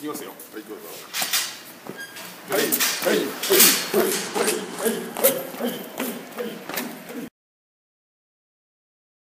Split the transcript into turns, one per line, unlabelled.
きますよ。
はいどうぞ。はいはいはいはいはいはい。